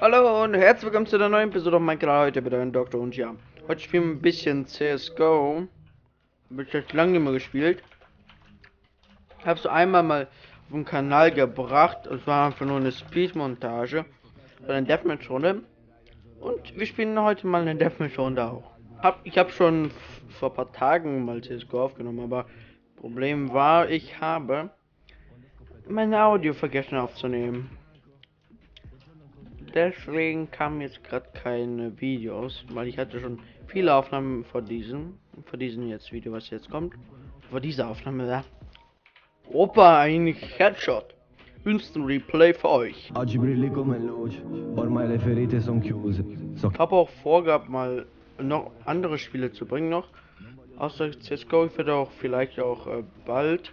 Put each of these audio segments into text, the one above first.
Hallo und herzlich willkommen zu der neuen Episode auf meinem Kanal heute mit einem Doktor und ja. Heute spielen wir ein bisschen CSGO. Habe ich jetzt lange nicht mehr gespielt. Habe so einmal mal auf den Kanal gebracht. Es war einfach nur eine Speed-Montage. Eine Deathmatch-Runde. Und wir spielen heute mal eine Deathmatch-Runde auch. Hab, ich habe schon vor ein paar Tagen mal CSGO aufgenommen, aber Problem war, ich habe mein Audio vergessen aufzunehmen. Deswegen kamen jetzt gerade keine Videos, weil ich hatte schon viele Aufnahmen vor diesem, vor diesem jetzt Video, was jetzt kommt. Vor dieser Aufnahme da. Opa, ein Headshot. Instant Replay für euch. Ich habe auch vorgehabt, mal noch andere Spiele zu bringen noch. Außer CSGO, ich werde auch vielleicht auch äh, bald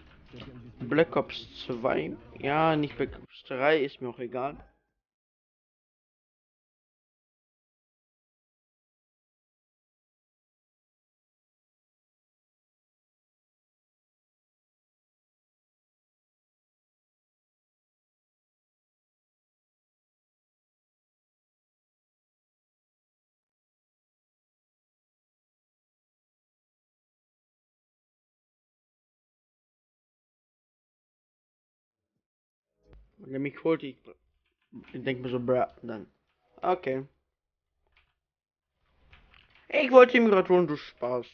Black Ops 2. Ja, nicht Black Ops 3, ist mir auch egal. Und der mich holt, ich, ich denke mir so, bra, dann. Okay. Ich wollte ihm gerade holen, du Spaß.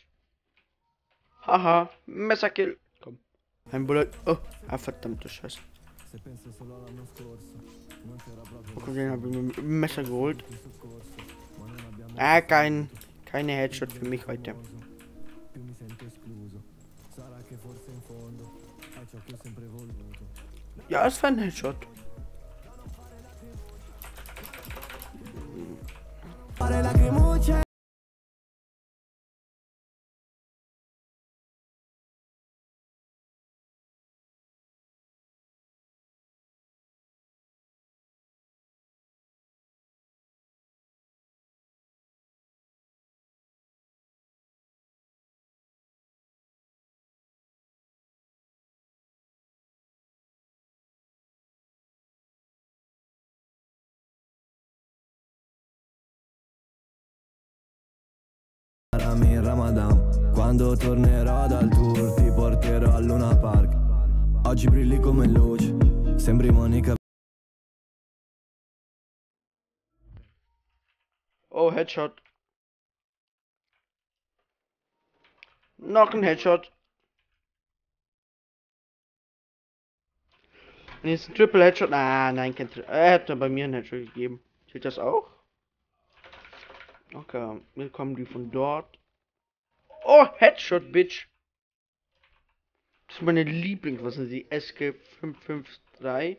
Haha, Messerkill. Komm. Ein Bullet. Oh, ah, verdammte Scheiße. Oh, den habe ich mit dem Messer geholt. Ah, kein, keine Headshot für mich heute. Ja, es war ein Headshot. Parami in Ramadan Quando tornerò dal tour ti porterò a Luna Park Oggi brilli come luce Sembri Monica Oh, Headshot. Noch ein Headshot. Nee, ist ein Triple Headshot. Ah, nein, kein Tri Er hat bei mir einen Headshot gegeben. Zählt das auch? Okay, wir kommen die von dort. Oh, Headshot, Bitch. Das ist meine Lieblingswaffe, die SG553.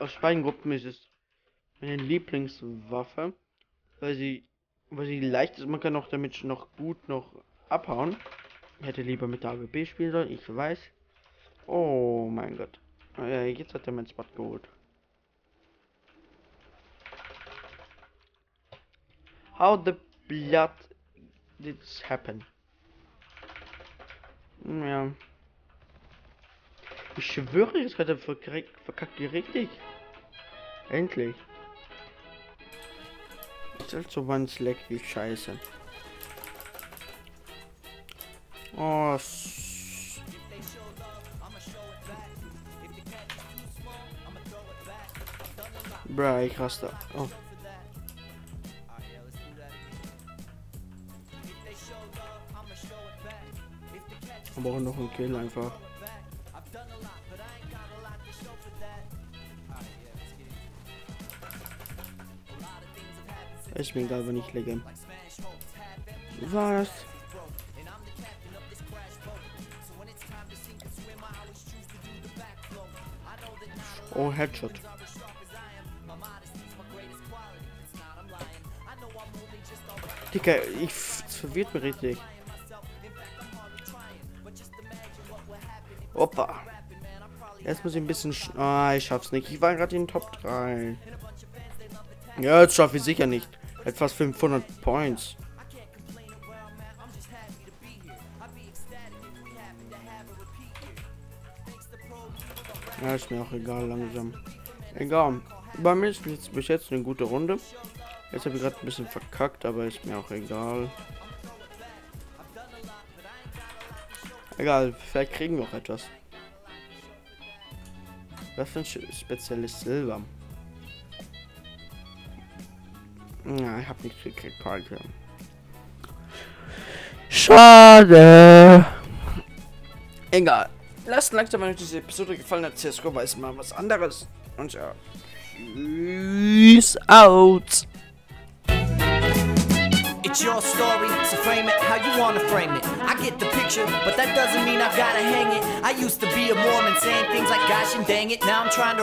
Aus beiden Gruppen ist es meine Lieblingswaffe, weil sie, weil sie leicht ist. Man kann auch damit noch gut noch abhauen. Ich hätte lieber mit der AWP spielen sollen, ich weiß. Oh mein Gott. Ja, jetzt hat er meinen Spot geholt. How the blood did this happen? Ja. Ich schwöre, jetzt hat er verkackt richtig. Endlich. Ist halt so ein Slack wie Scheiße. Oh. Bra, ich raste. Oh. Aber auch noch ein Kill einfach. Ist mir egal, wenn ich lege. Was? Oh, Headshot. Dicker, ich verwirrt mich richtig. Opa. Jetzt muss ich ein bisschen. sch- Ah, ich schaff's nicht. Ich war gerade in den Top 3. Ja, jetzt schaffe ich sicher nicht. Fast 500 Points. Ja, ist mir auch egal langsam. Egal. Bei mir ist jetzt bis jetzt eine gute Runde. Jetzt habe ich gerade ein bisschen verkackt, aber ist mir auch egal. Egal, vielleicht kriegen wir auch etwas. Was für ein spezielles Silber? Ja, ich habe nichts gekriegt heute. Schade. Egal. Lasst ein Like da, wenn euch diese Episode gefallen hat. CSGO weiß mal was anderes. Und ja. Peace out. It's your story, you wanna frame it. I get the picture, but that doesn't mean I gotta hang it. I used to be a Mormon saying things like gosh and dang it. Now I'm trying to